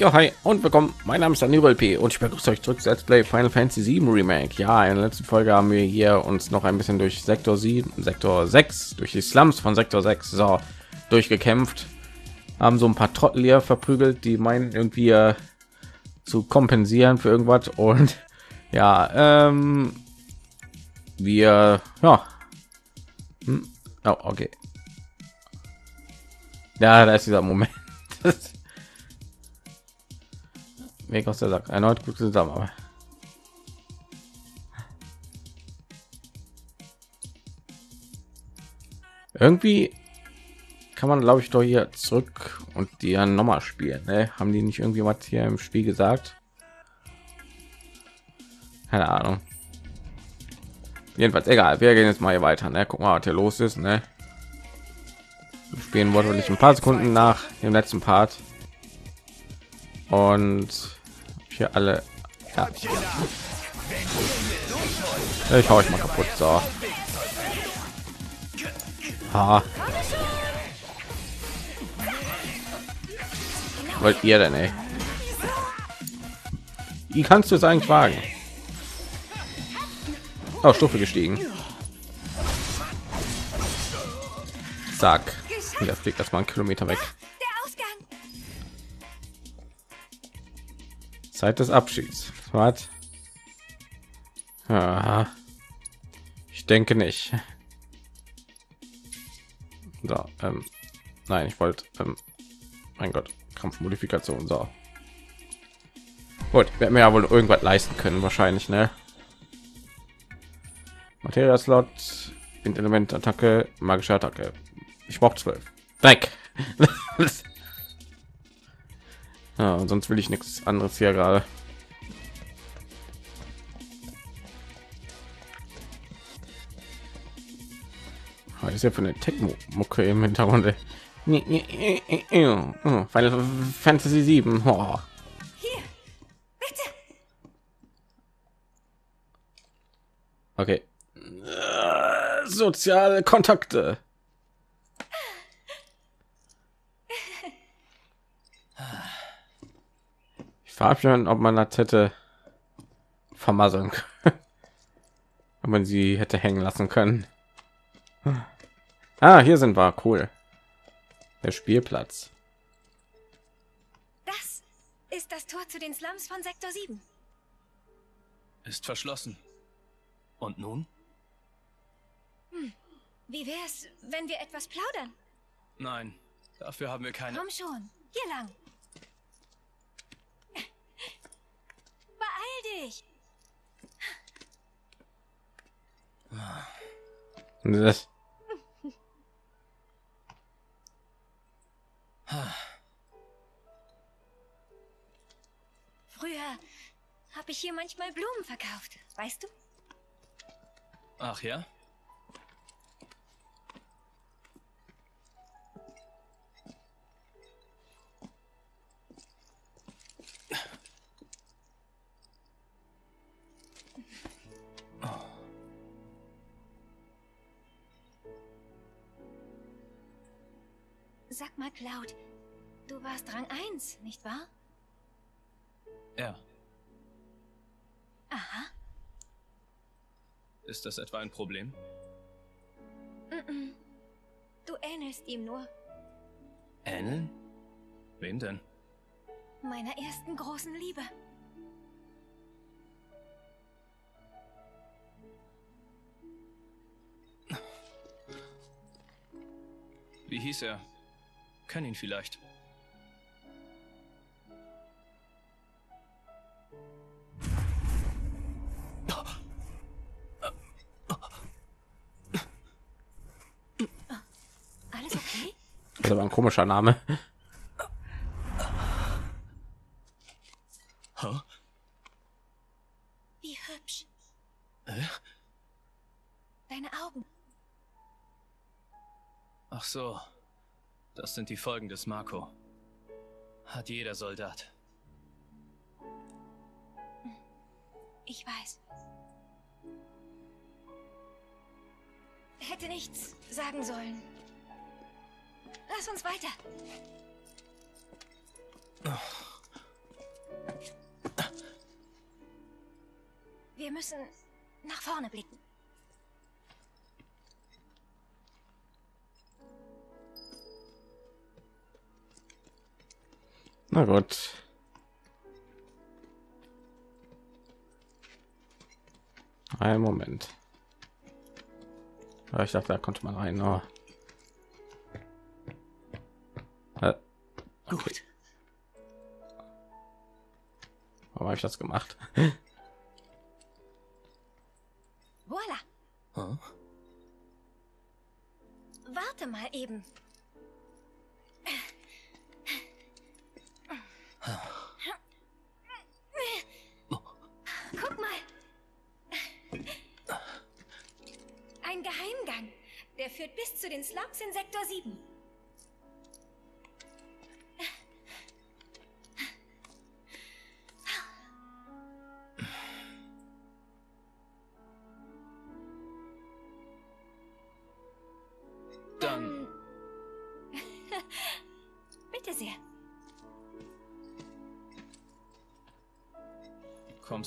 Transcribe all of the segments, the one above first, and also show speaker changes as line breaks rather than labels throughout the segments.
Ja, hi und willkommen. Mein Name ist Daniel P. und ich begrüße euch zurück zu Let's Play Final Fantasy 7 Remake. Ja, in der letzten Folge haben wir hier uns noch ein bisschen durch Sektor 7, Sektor 6, durch die Slums von Sektor 6 so durchgekämpft. Haben so ein paar Trottel hier verprügelt, die meinen irgendwie äh, zu kompensieren für irgendwas und ja, ähm, wir ja. Hm, oh, okay. Ja, da ist dieser Moment. Weg aus der Sack. Erneut zusammen, aber irgendwie kann man glaube ich doch hier zurück und die dann noch mal spielen ne? haben die nicht irgendwie was hier im spiel gesagt keine ahnung jedenfalls egal wir gehen jetzt mal hier weiter ne? gucken mal was hier los ist ne? Wir spielen wortwörtlich ein paar sekunden nach dem letzten part und hier alle ja. ich hau ich mal kaputt so ha. wollt ihr denn ey? wie kannst du es eigentlich wagen oh, stufe gestiegen zack der fliegt erstmal einen kilometer weg Zeit des Abschieds. Was? Ja, ich denke nicht. So, ähm, nein, ich wollte, ähm, mein Gott, Kampfmodifikation. So, gut, werden mir ja wohl irgendwas leisten können, wahrscheinlich, ne? Materia Slot, Element Attacke, magische Attacke. Ich brauche zwölf. Weg. Ja, sonst will ich nichts anderes hier gerade. Was ist ja für eine Techno-Mucke im Hintergrund? Final Fantasy 7. Oh. Okay. Soziale Kontakte. Fabian, ob man das hätte vermasseln können. wenn man sie hätte hängen lassen können. Ah, hier sind wir. Cool. Der Spielplatz.
Das ist das Tor zu den Slums von Sektor 7.
Ist verschlossen. Und nun?
Hm. Wie wär's, wenn wir etwas plaudern?
Nein, dafür haben wir keine...
Komm schon, hier lang. Dich.
Das.
Früher habe ich hier manchmal Blumen verkauft, weißt du?
Ach ja?
Nicht wahr?
Ja.
Aha.
Ist das etwa ein Problem?
Mm -mm. Du ähnelst ihm nur.
Ähneln? Wem denn?
Meiner ersten großen Liebe.
Wie hieß er? Kenn ihn vielleicht.
Ist aber ein komischer Name.
Wie hübsch.
Äh?
Deine Augen.
Ach so. Das sind die Folgen des Marco. Hat jeder Soldat.
Ich weiß. Hätte nichts sagen sollen. Lass uns weiter. Wir müssen nach vorne blicken.
Na gut. Ein Moment. Ich dachte, da konnte man rein. Oh.
Gut.
Warum habe ich das gemacht?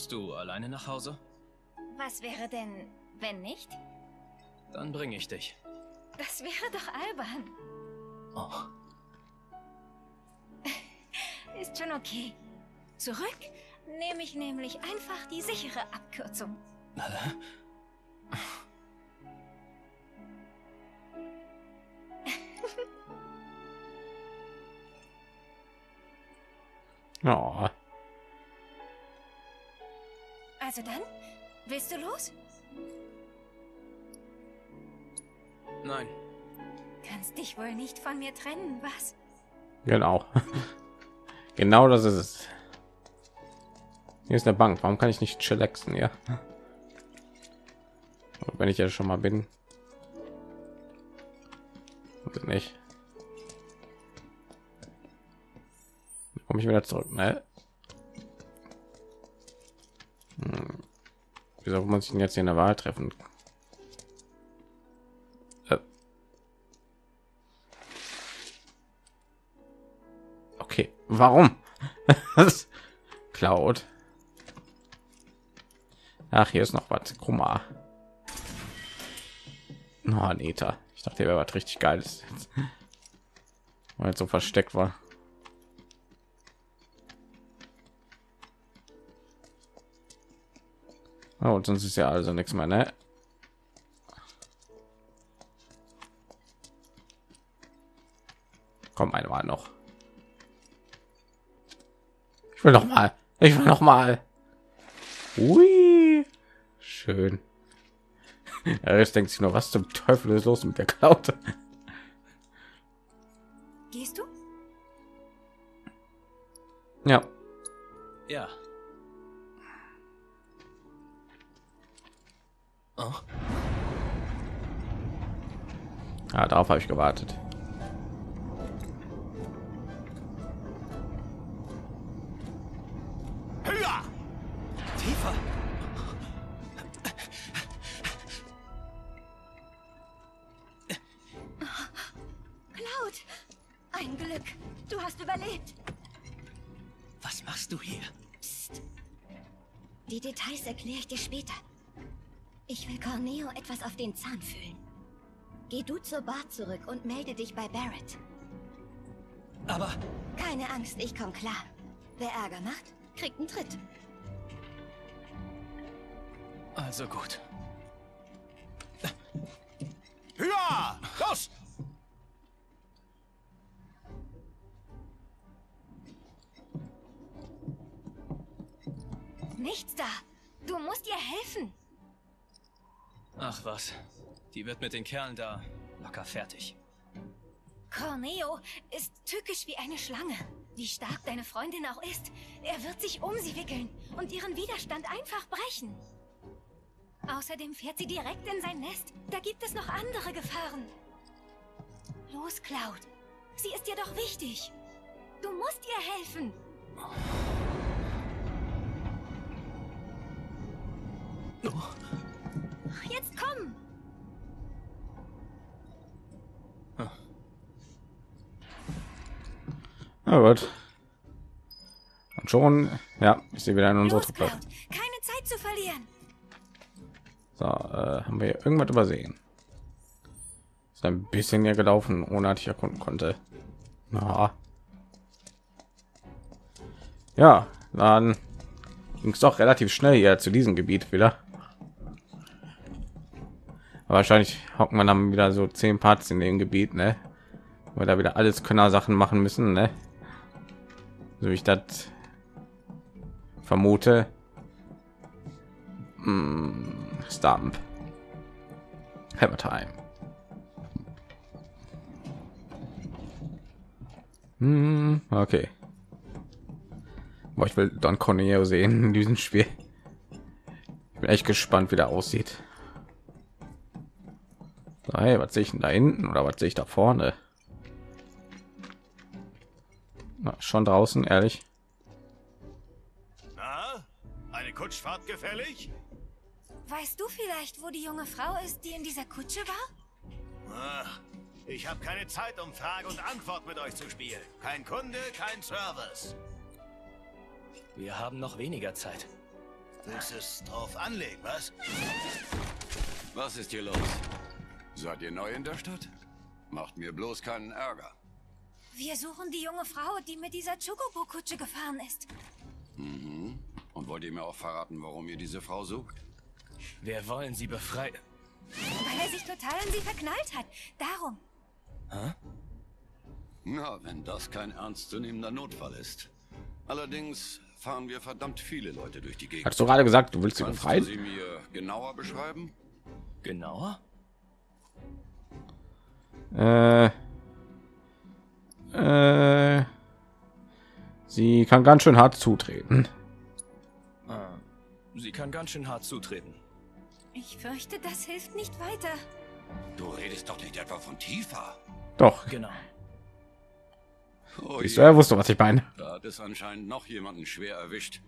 Kommst du alleine nach Hause?
Was wäre denn, wenn nicht?
Dann bringe ich dich.
Das wäre doch albern.
Oh,
Ist schon okay. Zurück nehme ich nämlich einfach die sichere Abkürzung.
Ja,
Also dann, willst du los?
nein.
Kannst dich wohl nicht von mir trennen, was?
genau. genau das ist es. Hier ist eine Bank. Warum kann ich nicht chillaxen? Ja. Wenn ich ja schon mal bin. Oder nicht. Komme ich wieder zurück, ne? Wieso muss ich denn jetzt in der Wahl treffen? Äh. Okay, warum? Cloud. Ach, hier ist noch was. Kummer. Oh, Neta. Ich dachte, hier wäre was richtig geiles. Weil so versteckt war. Oh, und sonst ist ja also nichts mehr, ne? Komm, einmal noch. Ich will noch mal. Ich will noch mal. Ui. Schön. Ja, jetzt denkt sich nur, was zum Teufel ist los mit der Cloud?
Gehst du?
Ja,
Ja. Oh,
ja darauf habe ich gewartet.
höher! Tiefer!
Cloud! Ein Glück. Du hast überlebt.
Was machst du hier?
Psst. Die Details erkläre ich dir später. Ich will Corneo etwas auf den Zahn fühlen. Geh du zur Bar zurück und melde dich bei Barrett.
Aber
Keine Angst, ich komm klar. Wer Ärger macht, kriegt einen Tritt.
also gut.
Höher! Los!
Ach was. Die wird mit den Kerlen da locker fertig.
Corneo ist tückisch wie eine Schlange. Wie stark deine Freundin auch ist, er wird sich um sie wickeln und ihren Widerstand einfach brechen. Außerdem fährt sie direkt in sein Nest. Da gibt es noch andere Gefahren. Los, Cloud. Sie ist dir doch wichtig. Du musst ihr helfen. Jetzt komm.
Na gut. Und schon, ja, ich sehe wieder in unserer
Los,
Truppe.
Keine Zeit zu verlieren.
So, äh, haben wir irgendwas übersehen? Ist ein bisschen hier gelaufen, ohne dass ich erkunden konnte. Na. Ja, dann ging es doch relativ schnell hier zu diesem Gebiet wieder. Wahrscheinlich hocken wir dann wieder so zehn Parts in dem Gebiet, ne? Weil da wieder alles Könner Sachen machen müssen, ne? So wie ich das vermute. Mm, Stamp. Hammer Time. Hm, okay. Boah, ich will Don Corneo sehen in diesem Spiel. Ich bin echt gespannt, wie der aussieht. Hey, was sehe ich denn da hinten oder was sehe ich da vorne? Na, schon draußen, ehrlich.
Na, eine Kutschfahrt gefällig?
Weißt du vielleicht, wo die junge Frau ist, die in dieser Kutsche war?
Ach, ich habe keine Zeit, um Frage und Antwort mit euch zu spielen. Kein Kunde, kein Service.
Wir haben noch weniger Zeit.
Willst es drauf anlegen, was?
Was ist hier los? Seid ihr neu in der Stadt? Macht mir bloß keinen Ärger.
Wir suchen die junge Frau, die mit dieser Chocobo-Kutsche gefahren ist.
Und wollt ihr mir auch verraten, warum ihr diese Frau sucht?
Wir wollen sie befreien.
Weil er sich total in sie verknallt hat. Darum.
Na, wenn das kein ernstzunehmender Notfall ist. Allerdings fahren wir verdammt viele Leute durch die Gegend.
Hast du gerade gesagt, du willst sie
Kannst du
befreien?
sie mir genauer beschreiben?
Genauer?
Äh, äh, sie kann ganz schön hart zutreten.
Ah, sie kann ganz schön hart zutreten.
Ich fürchte, das hilft nicht weiter.
Du redest doch nicht etwa von Tifa.
Doch,
Genau.
Oh
du, er wusste, was ich meine.
Da hat es anscheinend noch jemanden schwer erwischt.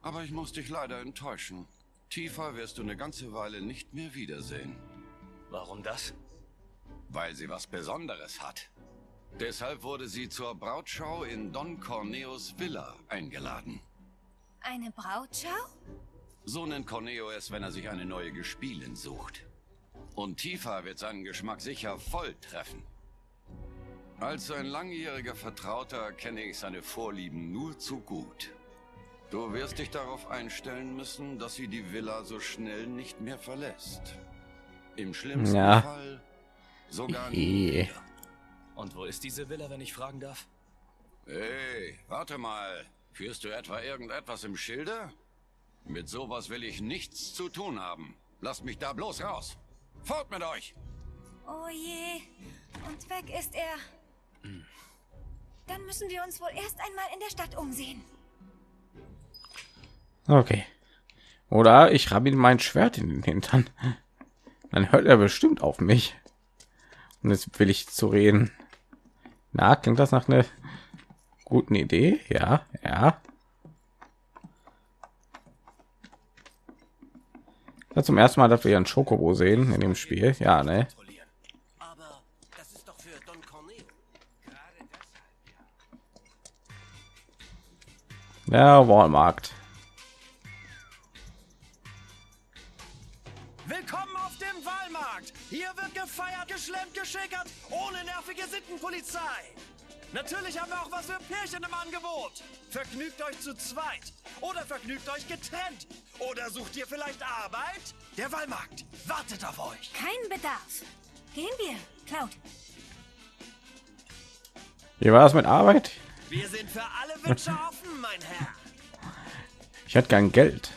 Aber ich muss dich leider enttäuschen. Tifa wirst du eine ganze Weile nicht mehr wiedersehen.
Warum das?
Weil sie was Besonderes hat. Deshalb wurde sie zur Brautschau in Don Corneos Villa eingeladen.
Eine Brautschau?
So nennt Corneo es, wenn er sich eine neue Gespielin sucht. Und Tifa wird seinen Geschmack sicher voll treffen. Als sein langjähriger Vertrauter kenne ich seine Vorlieben nur zu gut. Du wirst dich darauf einstellen müssen, dass sie die Villa so schnell nicht mehr verlässt. Im schlimmsten
Ja.
Fall sogar nie.
Und wo ist diese Villa, wenn ich fragen darf?
Hey, warte mal. Führst du etwa irgendetwas im Schilde? Mit sowas will ich nichts zu tun haben. Lasst mich da bloß raus. Fort mit euch!
Oh je. Und weg ist er. Dann müssen wir uns wohl erst einmal in der Stadt umsehen.
Okay. Oder ich habe ihm mein Schwert in den Hintern. Dann hört er bestimmt auf mich. Und jetzt will ich zu reden. Na, klingt das nach einer guten Idee? Ja, ja. Ja, zum ersten Mal, dass wir einen Schokobo sehen in dem Spiel. Ja, ne? Der Walmart.
Hier wird gefeiert, geschlemmt, geschickert, ohne nervige Sittenpolizei. Natürlich haben wir auch was für Pärchen im Angebot. Vergnügt euch zu zweit oder vergnügt euch getrennt. Oder sucht ihr vielleicht Arbeit? Der Wahlmarkt wartet auf euch.
Kein Bedarf. Gehen wir, Cloud.
Wie war das mit Arbeit?
Wir sind für alle Wünsche offen, mein Herr.
Ich hatte kein Geld.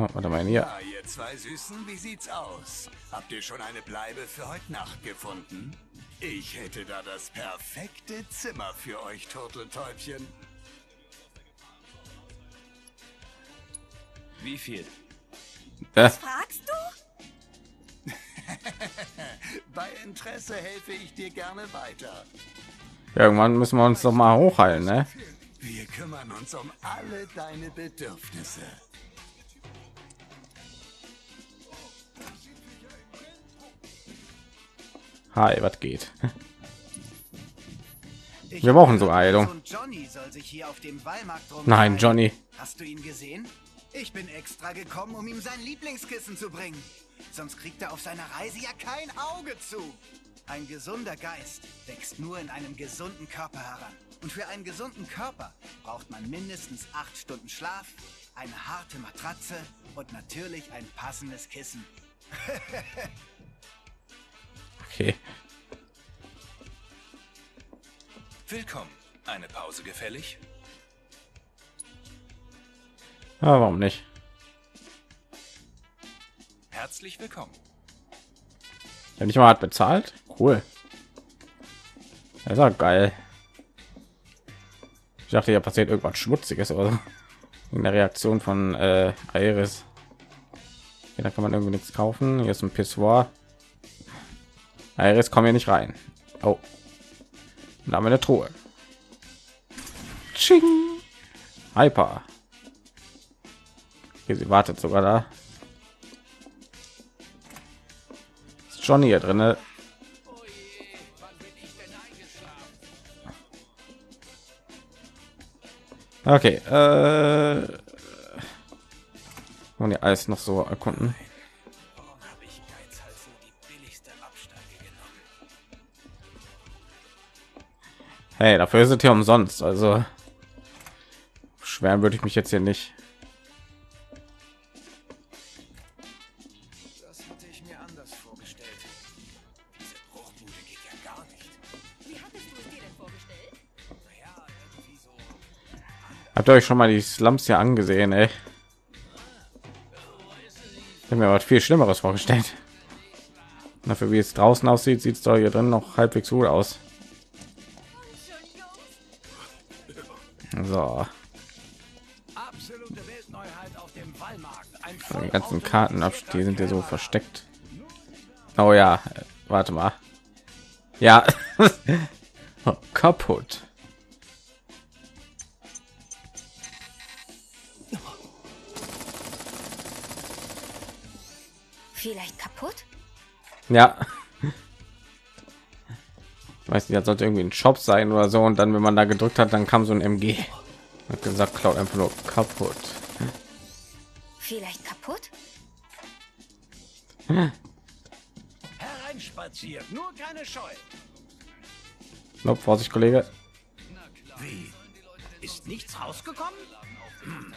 Oh, warte mal hier.
Ah, ihr zwei Süßen, wie sieht's aus? Habt ihr schon eine Bleibe für heute Nacht gefunden? Ich hätte da das perfekte Zimmer für euch, Turteltäubchen.
Wie viel?
Äh,
Fragst du?
Bei Interesse helfe ich dir gerne weiter.
irgendwann müssen wir uns doch mal hochheilen, ne?
Wir kümmern uns um alle deine Bedürfnisse.
Hi, was geht? Wir brauchen so Heilung.
Sohn Johnny soll sich hier auf dem Wahlmarkt rum.
Nein, Johnny.
Hast du ihn gesehen?
Ich bin extra gekommen, um ihm sein Lieblingskissen zu bringen. Sonst kriegt er auf seiner Reise ja kein Auge zu. Ein gesunder Geist wächst nur in einem gesunden Körper heran. Und für einen gesunden Körper braucht man mindestens acht Stunden Schlaf, eine harte Matratze und natürlich ein passendes Kissen.
Okay.
Willkommen. Eine Pause gefällig?
Ja, warum nicht?
Herzlich willkommen.
Ja, nicht mal hat bezahlt. Cool. Das ist auch geil. Ich dachte, ja passiert irgendwas Schmutziges oder so. In der Reaktion von äh, Iris. Hier, da kann man irgendwie nichts kaufen. Hier ist ein Pissoir. Iris, komm hier nicht rein. Oh. Und haben wir eine Truhe. Ching. Hyper. Okay, sie wartet sogar da. Ist Johnny hier drin? Okay, äh, und ja alles noch so erkunden. Hey, dafür ist es hier umsonst. Also schweren würde ich mich jetzt hier nicht.
Das hatte ich mir anders vorgestellt.
Diese Bruchbude geht ja gar nicht.
Wie hattest du es dir denn vorgestellt?
Naja, irgendwie so.
Habt ihr euch schon mal die Slums hier angesehen? Ey? Ich habe mir was viel Schlimmeres vorgestellt. Dafür, wie es draußen aussieht, sieht es doch hier drin noch halbwegs gut aus. Karten ab, die sind hier so versteckt. Oh ja, warte mal. Ja, oh, kaputt.
Vielleicht kaputt?
Ja. Ich weiß nicht, das sollte irgendwie ein Shop sein oder so. Und dann, wenn man da gedrückt hat, dann kam so ein MG. Hat gesagt, klaut einfach nur kaputt.
Vielleicht kaputt?
Hereinspaziert, nur keine Scheu.
Nope, Vorsicht, Kollege.
Wie? Ist nichts rausgekommen? Hm.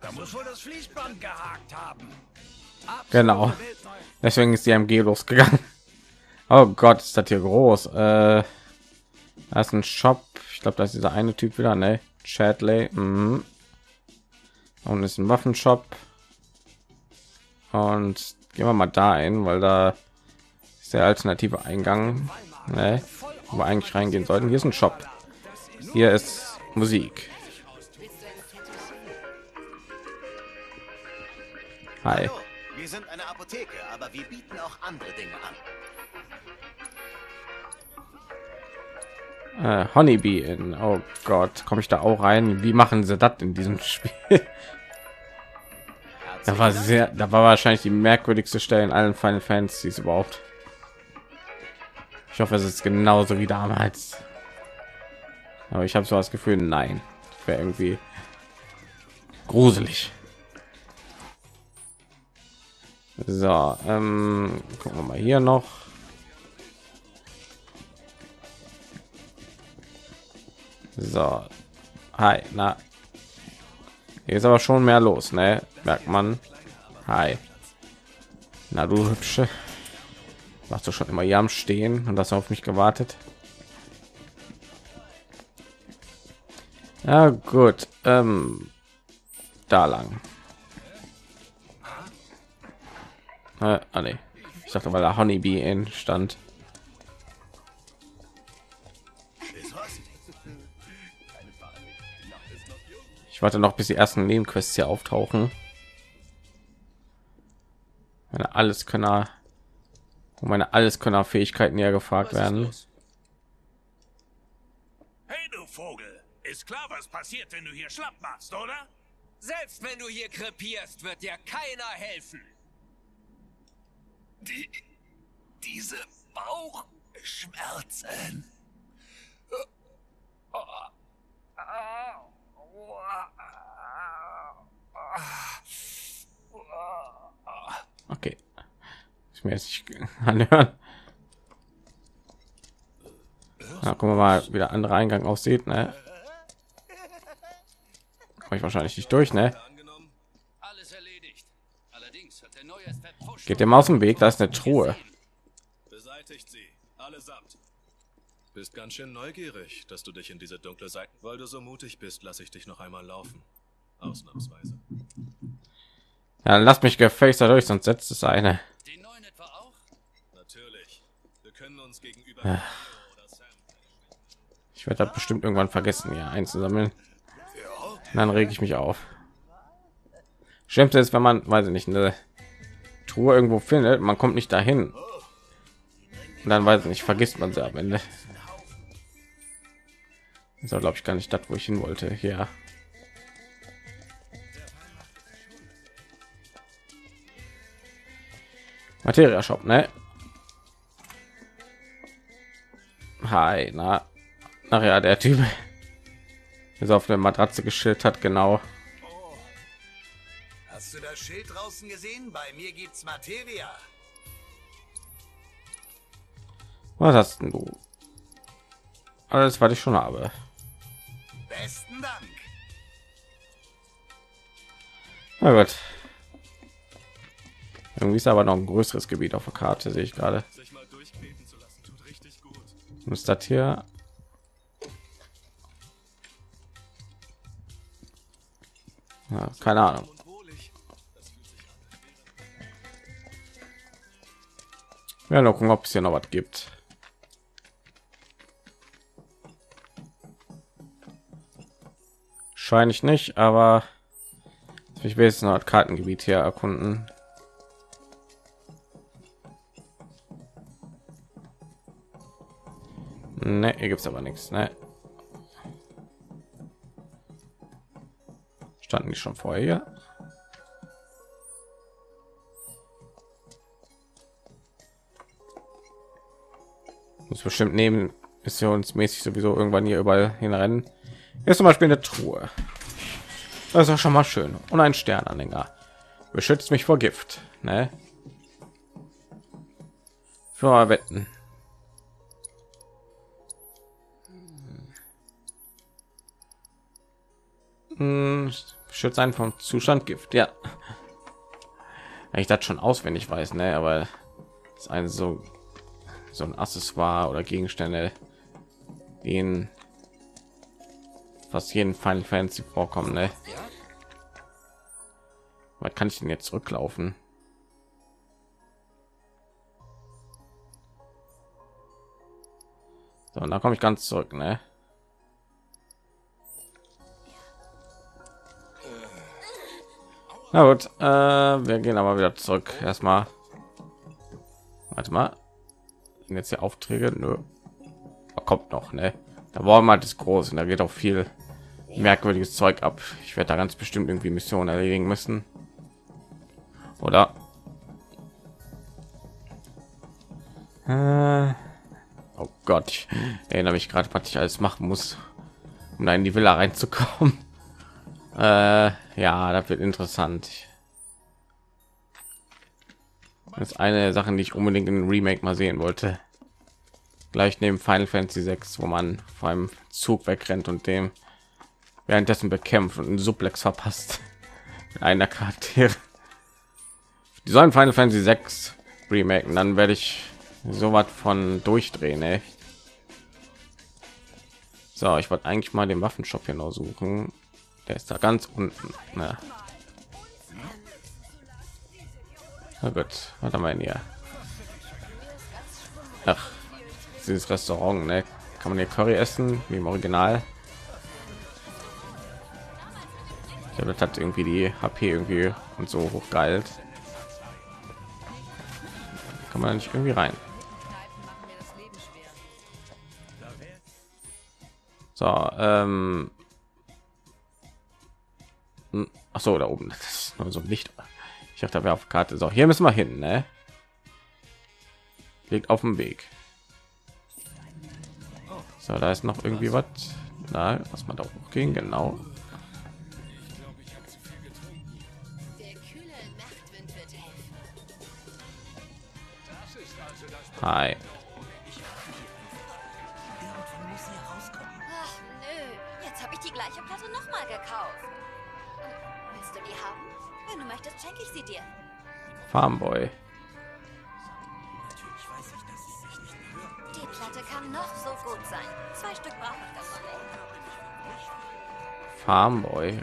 Da muss wohl das Fließband gehakt haben. Absolute
Genau. Deswegen ist die MG losgegangen. Oh Gott, ist das hier groß. Äh, da ist ein Shop. Ich glaube, das ist dieser eine Typ wieder, ne? Chadley. Mhm. Und ist ein Waffenshop. Und gehen wir mal da ein, weil da ist der alternative Eingang, ne? Wo wir eigentlich reingehen sollten. Hier ist ein Shop. Hier ist Musik. Hi.
Wir sind eine Apotheke, aber wir bieten auch andere Dinge an.
Äh, Honeybee in. Oh Gott, komme ich da auch rein? Wie machen sie das in diesem Spiel? Da war sehr, da war wahrscheinlich die merkwürdigste Stelle in allen Final Fantasies überhaupt. Ich hoffe, es ist genauso wie damals. Aber ich habe so das Gefühl, nein, wäre irgendwie gruselig. So, ähm, gucken wir mal hier noch. So, hi, na, hier ist aber schon mehr los, ne? Merkt man. Hi, na du hübsche, warst du schon immer hier am Stehen und das auf mich gewartet? Ja gut, ähm, da lang. Äh, ah, nee. Ich dachte, weil da Honeybee in stand. Ich warte noch, bis die ersten Nebenquests hier auftauchen. Meine Alleskönner, wo meine Alleskönner-Fähigkeiten hier gefragt werden.
Hey, du Vogel. Ist klar, was passiert, wenn du hier schlapp machst, oder?
Selbst wenn du hier krepierst, wird dir keiner helfen.
Die, diese Bauchschmerzen.
Okay. Ich mir jetzt nicht anhören. Na, gucken wir mal, wie der andere Eingang aussieht, ne? Komme ich wahrscheinlich nicht durch, ne? Geht dem aus dem Weg, da ist eine Truhe.
Beseitigt sie. Bist ganz schön neugierig, dass du dich in diese dunkle Seite... Weil du so mutig bist, lasse ich dich noch einmal laufen. Ausnahmsweise.
Ja, dann lass mich gefälligst da durch, sonst setzt es eine.
Den neuen etwa auch?
Natürlich. Wir können uns gegenüber...
Ja. Ich werde das bestimmt irgendwann vergessen, ja einzusammeln. Dann reg ich mich auf. Stimmt ist, wenn man, weiß ich nicht, eine Truhe irgendwo findet, man kommt nicht dahin. Und dann weiß ich nicht, vergisst man sie am Ende. So glaube ich gar nicht das, wo ich hin wollte. Hier. Materia Shop, ne? Hi, na. Ach ja, der Typ ist auf der Matratze geschillt hat, genau.
Hast du das Schild draußen gesehen? Bei mir gibt's Materia.
Was hast denn du? Alles, was ich schon habe.
Besten Dank.
Na gut. Irgendwie ist aber noch ein größeres Gebiet auf der Karte, sehe ich gerade. Was ist das hier? Ja, keine Ahnung. Ja, noch gucken, ob es hier noch was gibt. Scheine ich nicht, aber ich will jetzt noch Kartengebiet hier erkunden. Ne, hier gibt es aber nichts. Ne? Standen die schon vorher? muss bestimmt neben missionsmäßig sowieso irgendwann hier überall hinrennen. Ist zum Beispiel eine Truhe. Das ist ja schon mal schön. Und ein Sternanhänger. Beschützt mich vor Gift. Ne? Für Wetten. Hm, Schützt einen vom Zustand Gift. Ja. Ich das schon auswendig weiß, ne? Aber ist ein so so ein Accessoire oder Gegenstände, die in fast jeden Final Fantasy vorkommen. Ne? Was kann ich denn jetzt zurücklaufen? So, da komme ich ganz zurück, ne? Na gut, äh, wir gehen aber wieder zurück. Erstmal, warte mal, jetzt die Aufträge, nö, kommt noch, ne? Da war mal das groß und da geht auch viel merkwürdiges Zeug ab. Ich werde da ganz bestimmt irgendwie Missionen erledigen müssen, oder? Äh, oh Gott, ich erinnere mich gerade, was ich alles machen muss, um da in die Villa reinzukommen. Äh, ja, das wird interessant. Das ist eine Sache, die ich unbedingt in Remake mal sehen wollte. Gleich neben Final Fantasy 6, wo man vor einem Zug wegrennt und dem währenddessen bekämpft und einen Suplex verpasst. Mit einer Charaktere. Die sollen Final Fantasy 6 remaken, dann werde ich so was von durchdrehen. Ey. So, ich wollte eigentlich mal den Waffenshop hier noch suchen. Der ist da ganz unten. Na. Na gut, was haben wir denn hier? Ach, dieses Restaurant, ne? Kann man hier Curry essen, wie im Original? Ja, das hat irgendwie die HP irgendwie und so hoch geheilt. Kann man nicht irgendwie rein? So, ähm, hm, ach so, da oben das ist nur so ein Licht. Ich dachte, da wäre auf Karte. So, hier müssen wir hin, ne? Liegt auf dem Weg. So, da ist noch irgendwie was. Da, was man da hochgehen, genau. Hi.
Ach nö, jetzt habe ich die gleiche Platte nochmal gekauft. Willst du die haben? Wenn du möchtest, schenke ich sie dir.
Farmboy.
Die Platte kann noch so gut sein. Zwei Stück brauche ich davon.
Farmboy.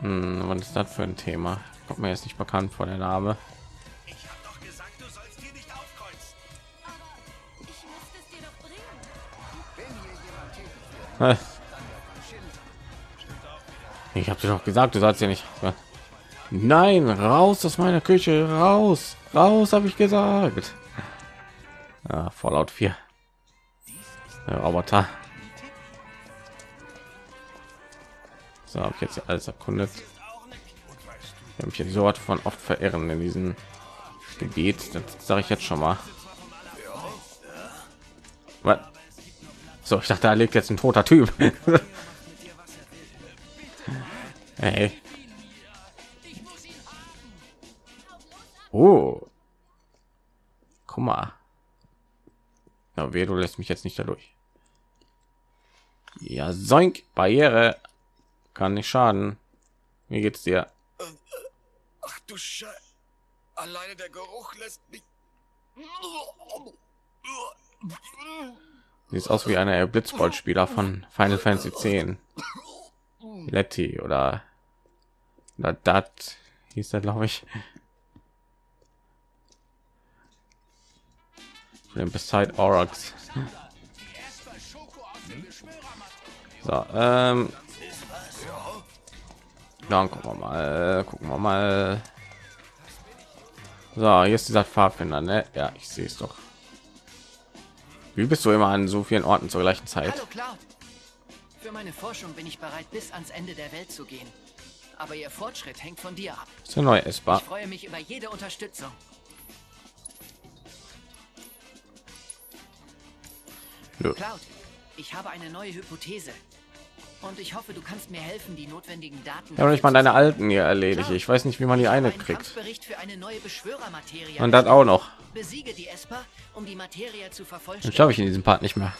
Hm, was ist das für ein Thema? Kommt mir jetzt nicht bekannt vor der Name.
Ich hab doch gesagt, du sollst hier nicht aufkreuzen.
Ich müsste es dir doch bringen.
Ich habe dir doch gesagt, du sollst ja nicht. Nein, raus aus meiner Küche, raus, raus, habe ich gesagt. Ja, Fallout 4. Der Roboter. So, habe ich jetzt alles erkundet. Ich mich jetzt so von oft verirren in diesem Gebiet. Das sage ich jetzt schon mal. Was? So, ich dachte, da liegt jetzt ein toter Typ. hey. Oh. Guck mal. Na, weh, du lässt mich jetzt nicht dadurch. Ja, soink, Barriere. Kann nicht schaden. Wie geht's dir?
Ach du Scheiße. Alleine der Geruch lässt mich.
Sieht aus wie einer Blitzballspieler von Final Fantasy 10. Letty oder oder dat hieß er, glaube ich. Den Beside Aurochs. So, ähm, dann gucken wir mal, gucken wir mal. So, hier ist dieser Pfadfinder, ne? Ja, ich sehe es doch. Wie bist du immer an so vielen Orten zur gleichen Zeit?
Hallo Cloud. Für meine Forschung bin ich bereit, bis ans Ende der Welt zu gehen. Aber ihr Fortschritt hängt von dir ab.
Ist eine neue S-Bahn.
Ich freue mich über jede Unterstützung.
Nö.
Cloud, ich habe eine neue Hypothese. Und ich hoffe, du kannst mir helfen, die notwendigen Daten.
Ja, ich mal deine alten hier erledige. Ich weiß nicht, wie man die eine kriegt.
Für eine neue.
Und das auch noch.
Besiege die Esper, um die Materie zu
Das
vervollständigen.
schaffe ich in diesem Part nicht mehr.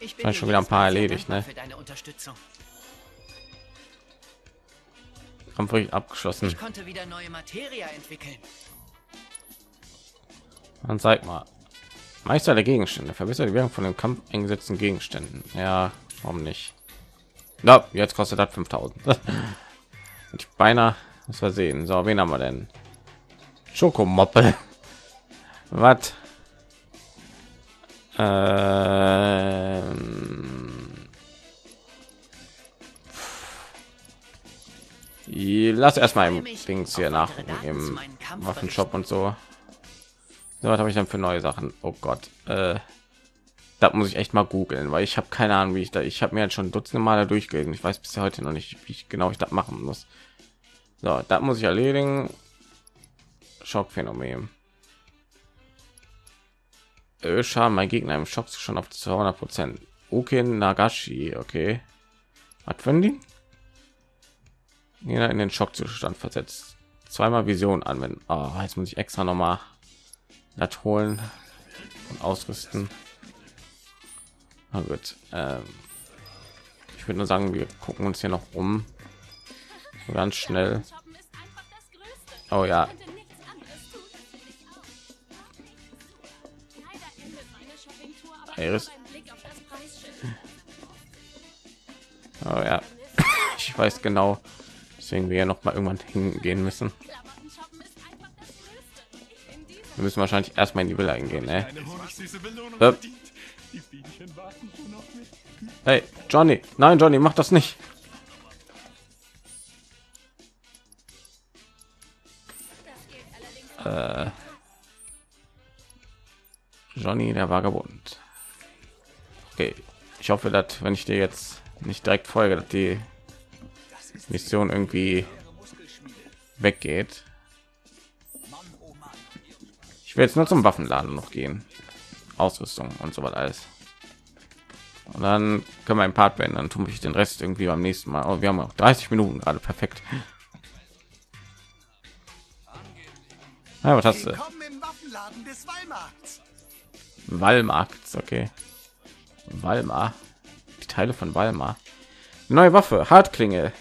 Ich
ich schon wieder ein paar erledigt, ne?
Für deine Unterstützung.
Kampf abgeschlossen.
Ich konnte wieder neue Materie entwickeln.
Dann zeig mal. Meister der Gegenstände. Verbessert die Währung von den Kampf eingesetzten Gegenständen. Ja, warum nicht? Na, jetzt kostet das 5000. Und ich beinahe was wir sehen. So, wen haben wir denn? Schokomoppe. Was? Ähm Lass erstmal im Dings hier nach im Waffenshop und so. Was habe ich dann für neue Sachen? Oh Gott, äh, da muss ich echt mal googeln, weil ich habe keine Ahnung, wie ich da. Ich habe mir jetzt schon dutzende Male durchgelesen. Ich weiß bis heute noch nicht, wie ich genau ich das machen muss. So, da muss ich erledigen. Schockphänomen. Öscha, mein Gegner im Schock schon auf 200 Prozent. Ukin Nagashi, okay. Was für? Jeder in den Schockzustand versetzt. Zweimal Vision anwenden. Ah, jetzt muss ich extra noch mal das holen und ausrüsten. Na gut. Ähm, ich würde nur sagen, wir gucken uns hier noch um. So ganz schnell. Oh ja. Oh ja. Ich weiß genau, deswegen wir ja noch mal irgendwann hingehen müssen. Wir müssen wahrscheinlich erstmal in die Villa eingehen, ne? Äh. Hey, Johnny. Nein, Johnny, mach das nicht. Äh. Johnny, der Vagabund. Okay, ich hoffe, dass wenn ich dir jetzt nicht direkt folge, dass die Mission irgendwie weggeht will jetzt nur zum Waffenladen noch gehen. Ausrüstung und so weiter alles. Und dann können wir ein Part beenden. Dann tun ich den Rest irgendwie beim nächsten Mal. Oh, wir haben auch 30 Minuten gerade. Perfekt. Ja, was hast du? Walmarkts, okay. Walmar. Die Teile von Walmar. Neue Waffe, Hartklinge.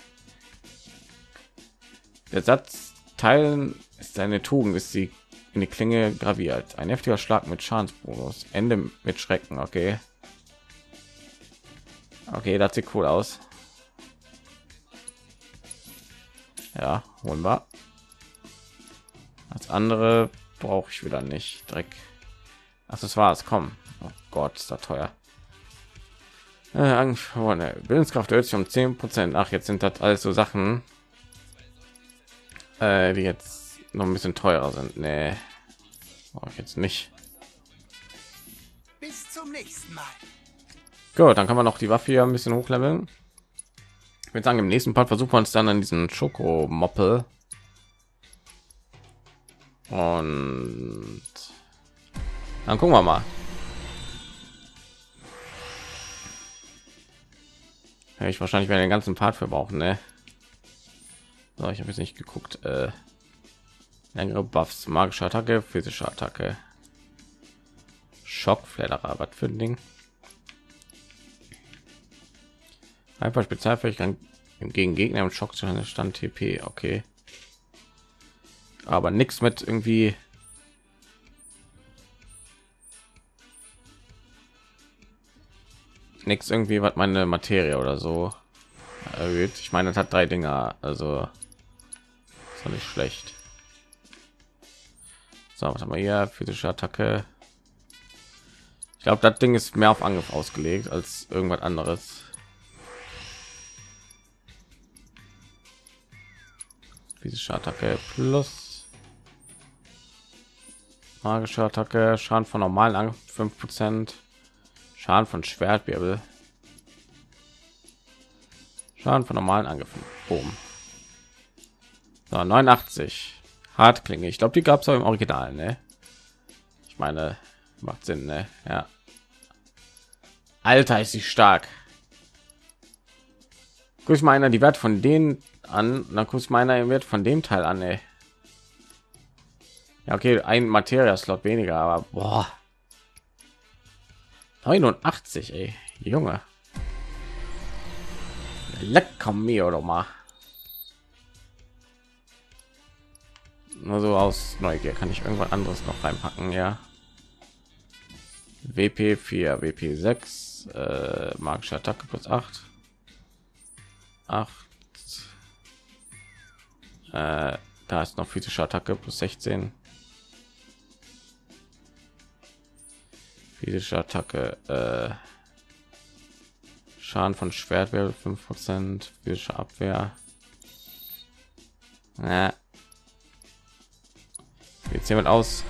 Der Satz teilen ist eine Tugend, ist die in die Klinge graviert. Ein heftiger Schlag mit Schadensbonus. Ende mit Schrecken, okay. Okay, das sieht cool aus. Ja, holen wir. Als andere brauche ich wieder nicht. Dreck. Ach, das war's. Komm. Oh Gott, ist da teuer. Äh, Angst, oh, ne. Willenskraft erhöht sich um 10 Prozent. Ach, jetzt sind das alles so Sachen, äh, die jetzt noch ein bisschen teurer sind. Nee, brauche ich jetzt nicht.
Bis zum nächsten Mal.
Gut, dann kann man noch die Waffe hier ein bisschen hochleveln. Ich würde sagen, im nächsten Part versuchen wir uns dann an diesen Schoko-Moppel. Und dann gucken wir mal. Ja, ich wahrscheinlich werde den ganzen Part für brauchen, ne? So, ich habe jetzt nicht geguckt. Äh, längere Buffs, magische Attacke, physische Attacke, Schockfledderer, was für ein Ding. Einfach Spezialfähigkeit gegen Gegner im Schock zu Stand TP, okay. Aber nichts mit irgendwie nichts irgendwie was meine Materie oder so erhöht. Ich meine, das hat drei Dinger, also ist nicht schlecht. So, was haben wir hier? Physische Attacke. Ich glaube, das Ding ist mehr auf Angriff ausgelegt als irgendwas anderes. Physische Attacke plus magische Attacke, Schaden von normalen Angriff 5 Prozent, Schaden von Schwertwirbel, Schaden von normalen Angriffen. Boom. So, 89 Hartklinge. Ich glaube, die gab es auch im Original, ne? Ich meine, macht Sinn, ne? Ja. Alter, ist sie stark. Guck ich meine, die Wert von denen an, dann guck meiner wird von dem Teil an, ey. Ja, okay, ein Materia-Slot weniger, aber boah. 89, ey. Junge. Lecker mir oder mal. Nur so aus Neugier kann ich irgendwas anderes noch reinpacken, ja. WP 4, WP 6, äh, magische Attacke plus 8. 8. Äh, da ist noch physische Attacke plus 16. Physische Attacke, äh, Schaden von Schwertwirbel 5%, physische Abwehr. Ja. Jetzt jemand aus.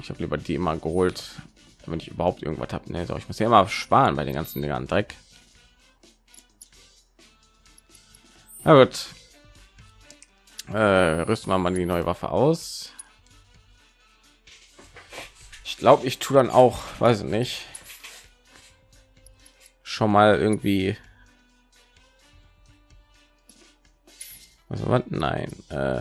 Ich habe lieber die immer geholt, wenn ich überhaupt irgendwas habe. Nee, so, ich muss ja immer sparen bei den ganzen Dingern Dreck. Na gut. Äh, rüsten wir mal die neue Waffe aus. Ich glaube, ich tue dann auch, weiß ich nicht, schon mal irgendwie. Also was? Nein. Äh,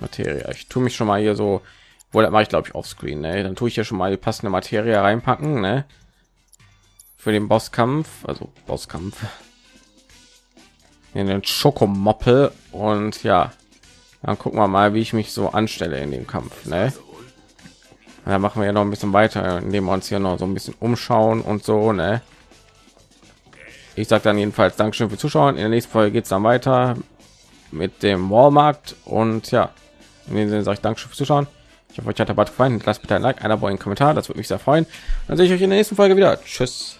Materie. Ich tue mich schon mal hier so, wo mache ich glaube ich auf Screen. Ne? Dann tue ich ja schon mal die passende Materie reinpacken. Ne? Für den Bosskampf, also Bosskampf. In den Schokomoppel und ja, dann gucken wir mal, wie ich mich so anstelle in dem Kampf. Ne? Da machen wir ja noch ein bisschen weiter, indem wir uns hier noch so ein bisschen umschauen und so. Ne? Ich sage dann jedenfalls Dankeschön für Zuschauen. In der nächsten Folge geht es dann weiter mit dem Walmart und ja, in dem Sinne sage ich Dankeschön für Zuschauen. Ich hoffe, euch hat der Bad gefallen. Lasst bitte ein Like, ein Abo, einen Kommentar, das würde mich sehr freuen. Dann sehe ich euch in der nächsten Folge wieder. Tschüss.